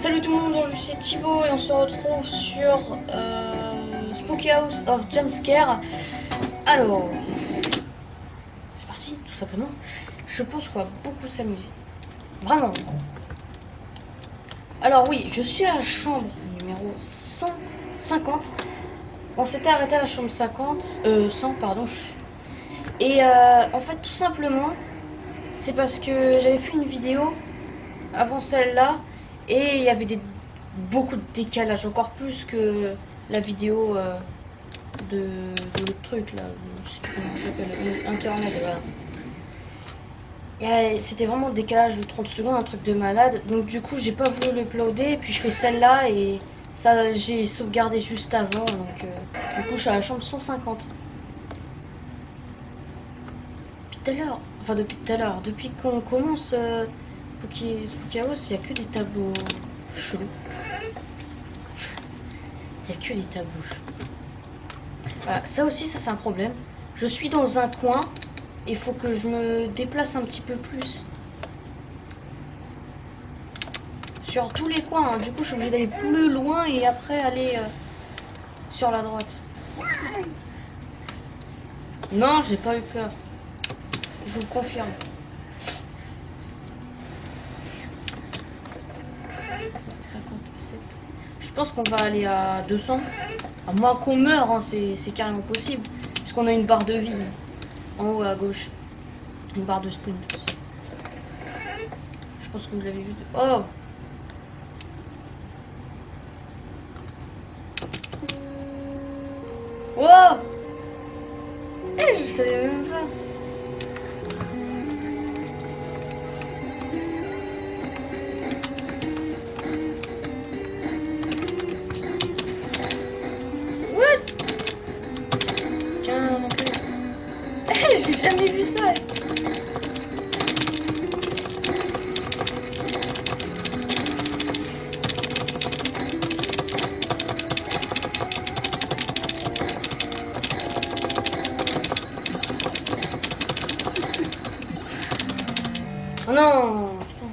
Salut tout le monde, je suis Thibaut et on se retrouve sur euh, Spooky House of Jumpscare. Alors, c'est parti, tout simplement. Je pense qu'on va beaucoup s'amuser. Vraiment. Alors oui, je suis à la chambre numéro 150. On s'était arrêté à la chambre 50, euh, 100 pardon. Et euh, en fait, tout simplement, c'est parce que j'avais fait une vidéo avant celle-là et il y avait beaucoup de décalage, encore plus que la vidéo euh, de, l'autre truc là, internet, voilà. C'était vraiment décalage de 30 secondes, un truc de malade. Donc du coup j'ai pas voulu l'uploader, puis je fais celle-là et ça j'ai sauvegardé juste avant. Donc euh, du coup je suis à la chambre 150. Depuis tout à l'heure, enfin depuis tout à l'heure, depuis qu'on commence euh, Spooky, Spooky House, il n'y a que des tableaux chelous. Il n'y a que des tableaux chelous. Voilà, ça aussi, ça c'est un problème. Je suis dans un coin, il faut que je me déplace un petit peu plus. Sur tous les coins, hein. du coup je suis obligé d'aller plus loin et après aller euh, sur la droite. Non, j'ai pas eu peur. Je vous le confirme. 57. Je pense qu'on va aller à 200. À moins qu'on meure, hein, c'est carrément possible. Puisqu'on a une barre de vie en haut à gauche. Une barre de sprint. Je pense que vous l'avez vu. Oh Wow Eh, je savais même pas. Non, putain.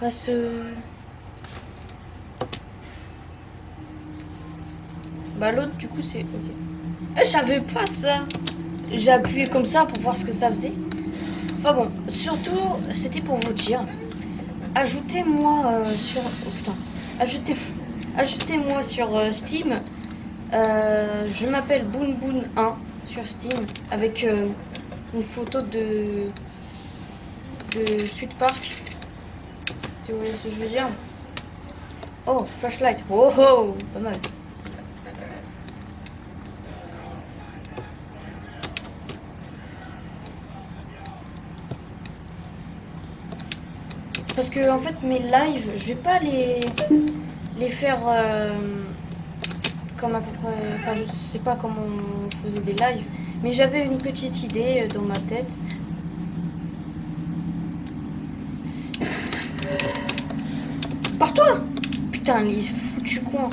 Reste... Bah l'autre du coup c'est... Ok. Eh, je savais pas ça. J'ai appuyé comme ça pour voir ce que ça faisait. Enfin bon, surtout c'était pour vous dire. Ajoutez-moi euh, sur... Oh putain. Ajoutez... Ajoutez-moi sur euh, Steam. Euh, je m'appelle Boon Boon 1 sur Steam avec euh, une photo de de Sud Park si vous voyez ce que je veux dire? Oh, flashlight. Oh, oh pas mal. Parce que en fait mes lives, je vais pas les les faire euh, comme à peu près. Enfin, je sais pas comment on faisait des lives, mais j'avais une petite idée dans ma tête. Pars-toi Putain, les foutu coin.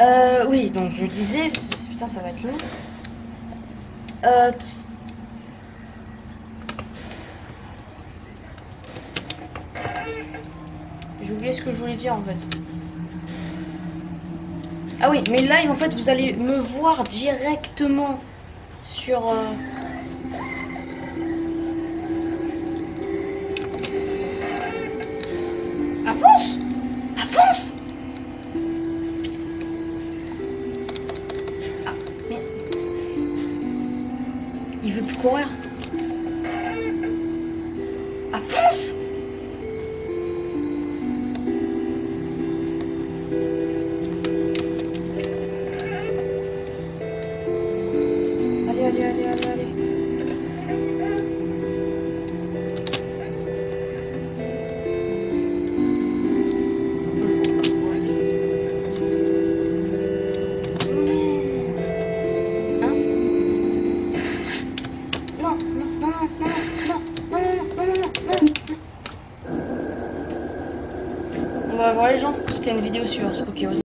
Euh, oui, donc je disais... Putain, ça va être long. Euh... J'ai oublié ce que je voulais dire en fait. Ah oui, mais live en fait vous allez me voir directement sur... Euh... Avance Avance Ah, mais... Il veut plus courir. Avance les gens, c'était une vidéo sur Spooky.